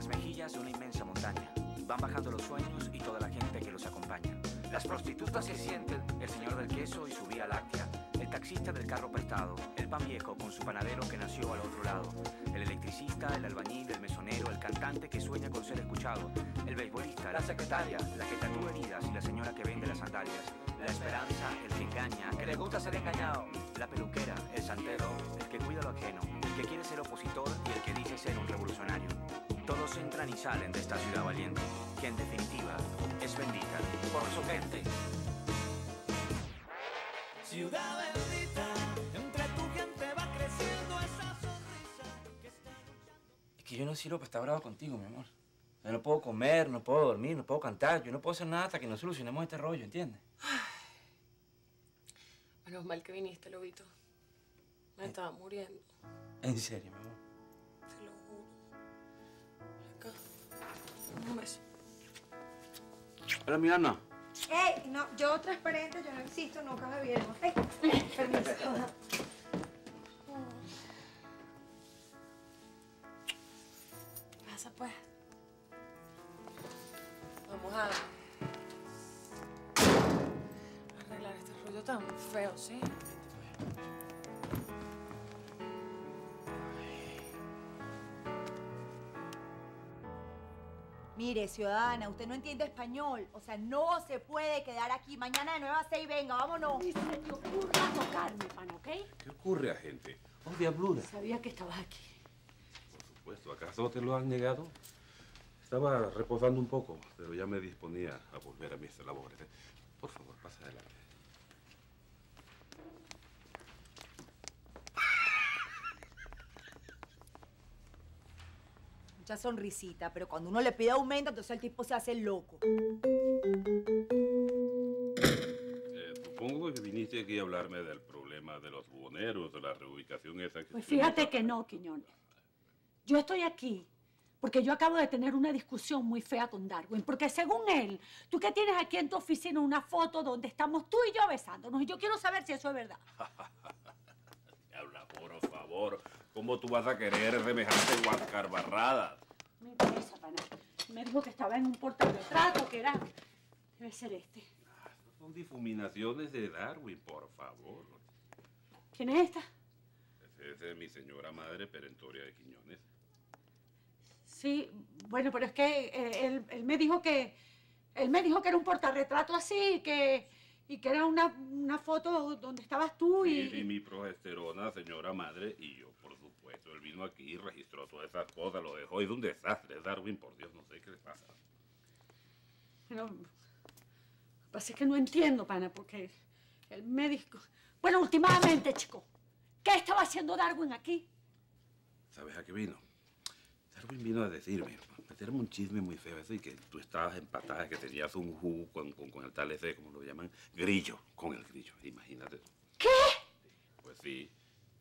las mejillas de una inmensa montaña van bajando los sueños y toda la gente que los acompaña. Las prostitutas se sienten, el señor del queso y su vía láctea, el taxista del carro prestado, el pan viejo con su panadero que nació al otro lado, el electricista, el albañil, el mesonero, el cantante que sueña con ser escuchado, el beisbolista, la secretaria, la que tatúa heridas y la señora que vende las sandalias, la esperanza, el que engaña, que le gusta ser engañado, la peluquera, el santero, el que cuida lo ajeno, entran y salen de esta ciudad valiente, que en definitiva es bendita por su gente. Ciudad bendita, entre tu gente va creciendo esa sonrisa que está Es que yo no sirvo para estar bravo contigo, mi amor. Yo no puedo comer, no puedo dormir, no puedo cantar. Yo no puedo hacer nada hasta que no solucionemos este rollo, ¿entiendes? Menos mal que viniste, Lobito. Me estaba muriendo, En serio, mi amor. Hola, mi Ana. ¡Ey! No, yo transparente, yo no existo, nunca me vieron. ¡Ey! Permiso. ¿Qué pasa, pues? Vamos a... arreglar este rollo tan feo, ¿sí? Mire, ciudadana, usted no entiende español. O sea, no se puede quedar aquí. Mañana de 9 a 6, venga, vámonos. Ni se te ocurra tocarme, pan, ¿ok? ¿Qué ocurre, agente? Oh, diablura. Sabía que estabas aquí. Por supuesto, ¿acaso te lo han negado? Estaba reposando un poco, pero ya me disponía a volver a mis labores. Por favor, pasa adelante. Mucha sonrisita, pero cuando uno le pide aumento, entonces el tipo se hace loco. Eh, supongo que viniste aquí a hablarme del problema de los buhoneros, de la reubicación esa que... Pues fíjate que no, Quiñones. Yo estoy aquí porque yo acabo de tener una discusión muy fea con Darwin. Porque según él, tú que tienes aquí en tu oficina una foto donde estamos tú y yo besándonos. Y yo quiero saber si eso es verdad. Habla, por favor. ¿Cómo tú vas a querer semejante guascarbarrada? Me interesa, pana. Me dijo que estaba en un portarretrato, que era... Debe ser este. Son difuminaciones de Darwin, por favor. ¿Quién es esta? Esa es mi señora madre perentoria de Quiñones. Sí, bueno, pero es que eh, él, él me dijo que... Él me dijo que era un portarretrato así, que... Y que era una, una foto donde estabas tú y... Y, y mi progesterona, señora madre, y yo, por supuesto. Él vino aquí registró todas esas cosas, lo dejó. Es un desastre, Darwin, por Dios, no sé qué le pasa. Pero, lo que pasa es que no entiendo, pana, porque el médico... Bueno, últimamente, chico, ¿qué estaba haciendo Darwin aquí? ¿Sabes a qué vino? Darwin vino a decirme, a meterme un chisme muy feo, eso y que tú estabas empatada, que tenías un jugo con, con, con el tal ese, como lo llaman, grillo, con el grillo, imagínate. ¿Qué? Pues sí,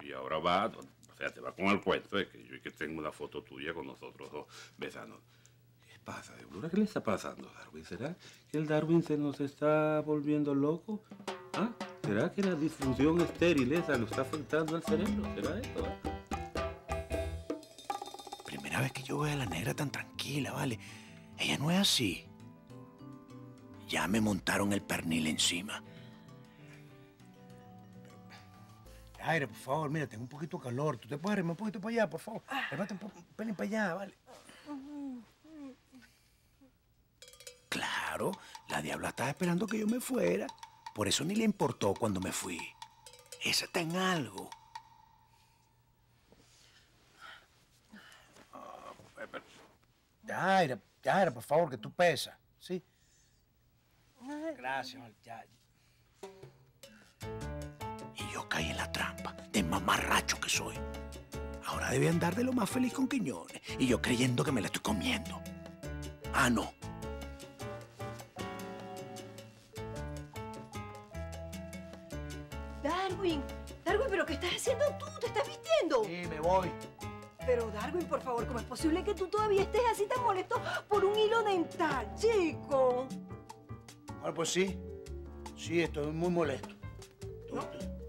y ahora va, sea, te va con el cuento de que yo que tengo una foto tuya con nosotros dos besando. ¿Qué pasa, Deblura? ¿Qué le está pasando, Darwin? ¿Será que el Darwin se nos está volviendo loco? ¿Ah? ¿Será que la disfunción estéril esa lo está afectando al cerebro? ¿Será eso? ah? Primera vez que yo veo a la negra tan tranquila, ¿vale? Ella no es así. Ya me montaron el pernil encima. Aire, por favor, mira, tengo un poquito de calor. ¿Tú te puedes arrimar un poquito para allá, por favor? Un, po- un pelín para allá, ¿vale? Claro, la diabla estaba esperando que yo me fuera. Por eso ni le importó cuando me fui. Esa está en algo. Ya, Aire, ya, Aire, por favor, que tú pesas, ¿sí? Gracias, ya. Y yo caí en la trampa de mamarracho que soy. Ahora debe andar de lo más feliz con Quiñones. Y yo creyendo que me la estoy comiendo. Ah, no. Darwin, Darwin, ¿pero qué estás haciendo tú? ¿Te estás vistiendo? Sí, me voy. Pero Darwin, por favor, ¿cómo es posible que tú todavía estés así tan molesto por un hilo dental, chico? Bueno, pues sí. Sí, estoy muy molesto.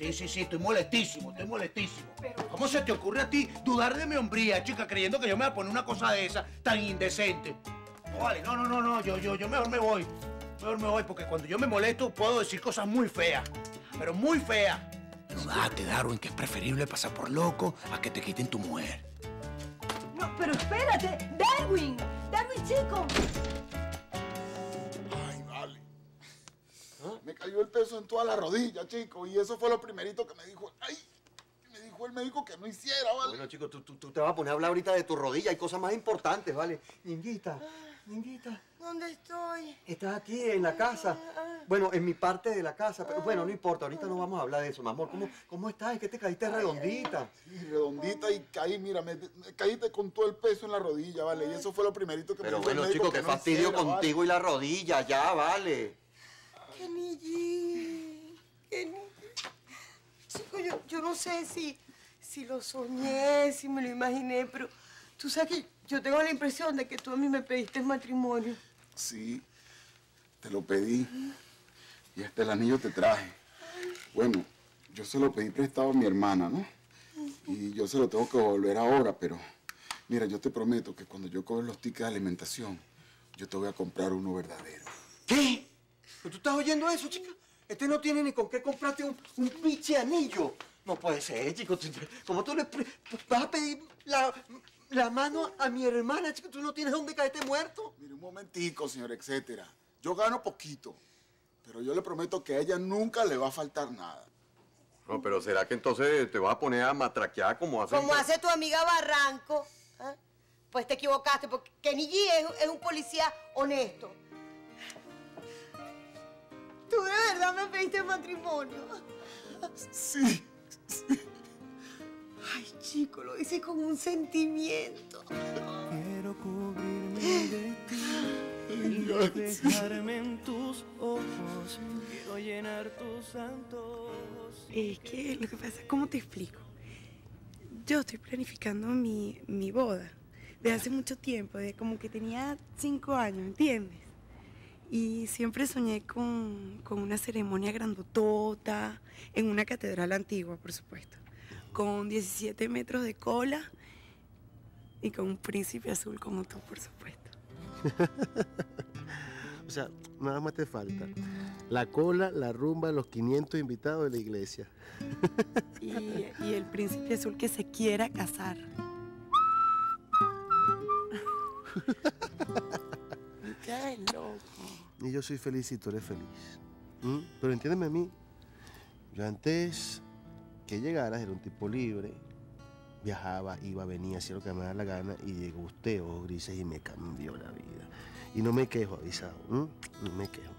Sí, sí, sí, estoy molestísimo, estoy molestísimo. ¿Cómo se te ocurre a ti dudar de mi hombría, chica, creyendo que yo me voy a poner una cosa de esa tan indecente? No, vale, no, no, no, no, yo, yo, yo mejor me voy. Mejor me voy, porque cuando yo me molesto puedo decir cosas muy feas. Pero muy feas. Pero date, Darwin, que es preferible pasar por loco a que te quiten tu mujer. No, pero espérate, Darwin, Darwin, chico. Cayó el peso en toda la rodilla, chico, y eso fue lo primerito que me dijo. Ay, me dijo el médico que no hiciera, ¿vale? Bueno, chico, tú, tú, tú te vas a poner a hablar ahorita de tu rodilla. Hay cosas más importantes, ¿vale? Niñita, niñita, ¿Dónde estoy? estás aquí en la casa. Bueno, en mi parte de la casa. Pero bueno, no importa. Ahorita no vamos a hablar de eso, mi amor. ¿Cómo, cómo estás? ¿Es que te caíste redondita? Sí, redondita y caí, mira, me, me caíste con todo el peso en la rodilla, ¿vale? Y eso fue lo primerito que Pero me dijo el bueno, médico chico, que qué no fastidio hiciera, ¿vale? contigo y la rodilla. Ya, vale. Kenny Kenny. Chico, yo, yo no sé si, si lo soñé, si me lo imaginé, pero tú sabes que yo tengo la impresión de que tú a mí me pediste matrimonio. Sí, te lo pedí. Y hasta el anillo te traje. Bueno, yo se lo pedí prestado a mi hermana, ¿no? Y yo se lo tengo que devolver ahora, pero mira, yo te prometo que cuando yo cobre los tickets de alimentación, yo te voy a comprar uno verdadero. ¿Qué? ¿Pero tú estás oyendo eso, chica? Este no tiene ni con qué comprarte un, un pinche anillo. No puede ser, chico. ¿Cómo tú le pre- vas a pedir la, la mano a mi hermana, chico? ¿Tú no tienes dónde caerte muerto? Mire, un momentico, señor, etcétera. Yo gano poquito, pero yo le prometo que a ella nunca le va a faltar nada. No, pero ¿será que entonces te vas a poner a matraquear como hacen? Como hace tu amiga Barranco. ¿ah? Pues te equivocaste, porque Kenny G es, es un policía honesto. Tú de verdad me pediste matrimonio. Sí. Ay, chico, lo hice con un sentimiento. Quiero cubrirme de ti y reflejarme en tus ojos. Quiero llenar tus antojos. Es que lo que pasa, ¿cómo te explico? Yo estoy planificando mi, mi boda de hace mucho tiempo, de como que tenía cinco años, ¿entiendes? Y siempre soñé con, con una ceremonia grandotota, en una catedral antigua, por supuesto, con 17 metros de cola y con un príncipe azul como tú, por supuesto. O sea, nada más te falta. La cola, la rumba, los 500 invitados de la iglesia. Y, y el príncipe azul que se quiera casar. Qué loco. Y yo soy feliz y tú eres feliz. ¿Mm? Pero entiéndeme a mí. Yo antes que llegaras era un tipo libre. Viajaba, iba, venía, hacía lo que me daba la gana y llegó usted, ojos grises, y me cambió la vida. Y no me quejo, avisado. ¿m? No me quejo.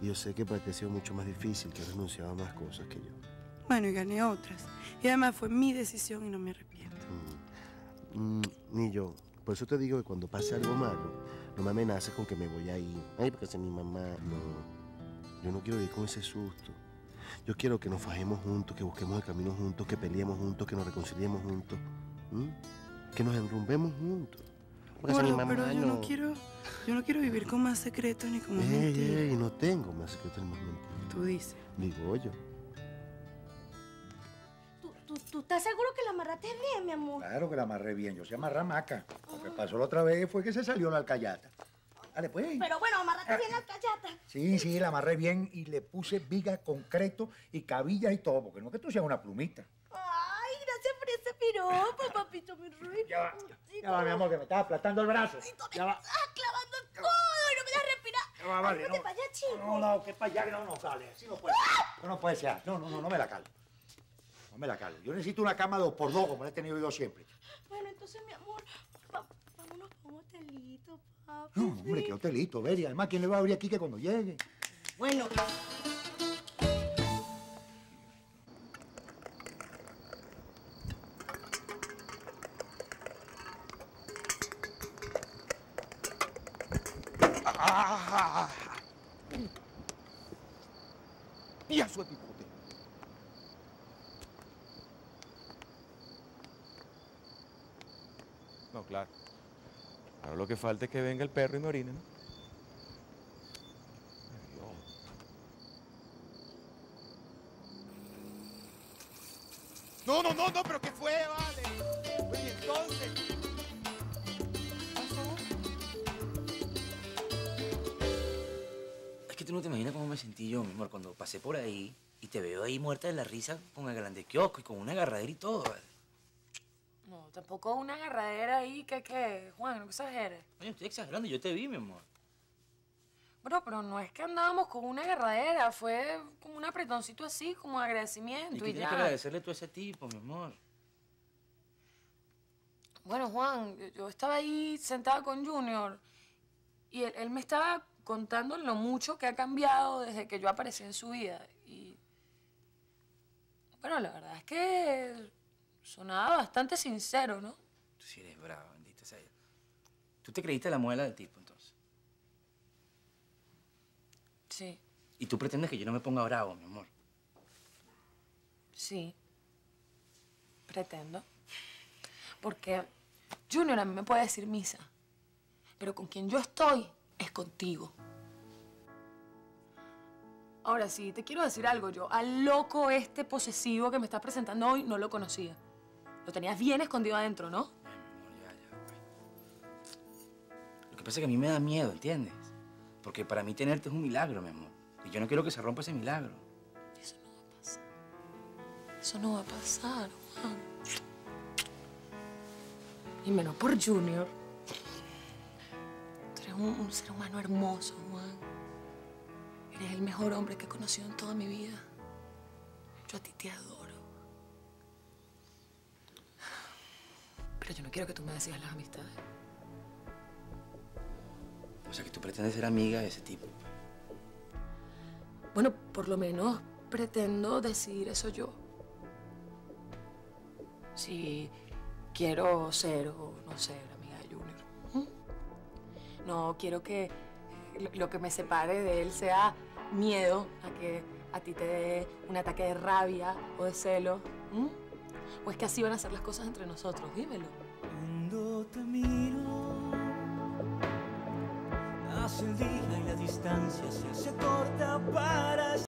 Y yo sé que para ti ha sido mucho más difícil, que has renunciado a más cosas que yo. Bueno, y gané otras. Y además fue mi decisión y no me arrepiento. Mm, ni yo. Por eso te digo que cuando pase algo malo, no me amenaces con que me voy a ir. Ay, porque es mi mamá. No. Yo no quiero ir con ese susto. Yo quiero que nos fajemos juntos, que busquemos el camino juntos, que peleemos juntos, que nos reconciliemos juntos. Que nos enrumbemos juntos. Porque es mi mamá, pero yo no. no. quiero, yo no quiero vivir con más secretos ni con más Ey, mentiras. ey, no tengo más secretos ni más mentiras. Tú dices. Digo yo. ¿Tú, estás seguro que la amarraste bien, mi amor? Claro que la amarré bien, yo sé amarrar maca. Lo que pasó la otra vez fue que se salió la alcayata. Dale, pues. Pero bueno, amarraste bien la callata. Sí, sí, la amarré bien y le puse viga, concreto y cabillas y todo, porque no es que tú seas una plumita. Ay, gracias por ese piropo, papito, mi rey. Ya va, Ya va, mi amor, que me estaba aplastando el brazo. Ya va, Ah, clavando el codo y no me dejas respirar. ya va, vale. Ay, No, te vaya, chico. no, no, que para allá, no, no, dale, así no puede ser. No, no puede ser. No, no, no, no me la calo. No me la calo. Yo necesito una cama dos por dos, como la he tenido yo siempre. Bueno, entonces, mi amor, va- vámonos para un hotelito, papi. No, hombre, qué hotelito, Beri. Además, ¿quién le va a abrir aquí que cuando llegue? Bueno. No, claro. Ahora lo que falta es que venga el perro y me orine, ¿no? No, no, no, no, pero ¿qué fue, vale? Oye, entonces. Es que tú no te imaginas cómo me sentí yo, mi amor, cuando pasé por ahí y te veo ahí muerta de la risa con el grande kiosco y con una agarradera y todo. ¿vale? No, tampoco una agarradera ahí que, que, Juan, no exageres. Oye, estoy exagerando, yo te vi, mi amor. Bueno, pero no es que andábamos con una agarradera, fue como un apretoncito así, como agradecimiento ¿Y y, qué tienes ya. que agradecerle tú a ese tipo, mi amor? Bueno, Juan, yo- yo estaba ahí sentada con Junior y él, él me estaba contando lo mucho que ha cambiado desde que yo aparecí en su vida. Y bueno, la verdad es que sonaba bastante sincero, ¿no? Tú sí eres brava, bendita sea. ¿Tú te creíste la muela del tipo, entonces? Sí, Y tú pretendes que yo no me ponga bravo, mi amor. sí. Pretendo. Porque Junior a mí me puede decir misa, pero con quien yo estoy es contigo. Ahora sí, te quiero decir algo. Yo al loco este posesivo que me estás presentando hoy no lo conocía. Lo tenías bien escondido adentro, ¿no? Lo que pasa es que a mí me da miedo, ¿entiendes? Porque para mí tenerte es un milagro, mi amor. Y yo no quiero que se rompa ese milagro. Eso no va a pasar, Juan. Y menos por Junior. Tú eres un, un ser humano hermoso, Juan. Eres el mejor hombre que he conocido en toda mi vida. Yo a ti te adoro. Pero yo no quiero que tú me decidas las amistades. O sea, que tú pretendes ser amiga de ese tipo. Bueno, por lo menos pretendo decidir eso yo. Si quiero ser o no ser amiga de Junior. ¿Mm? No quiero que lo- lo que me separe de él sea miedo a que a ti te dé un ataque de rabia o de celo. ¿Mm? O es que así van a ser las cosas entre nosotros, dímelo. Cuando te miro, nace el día y la distancia se hace corta para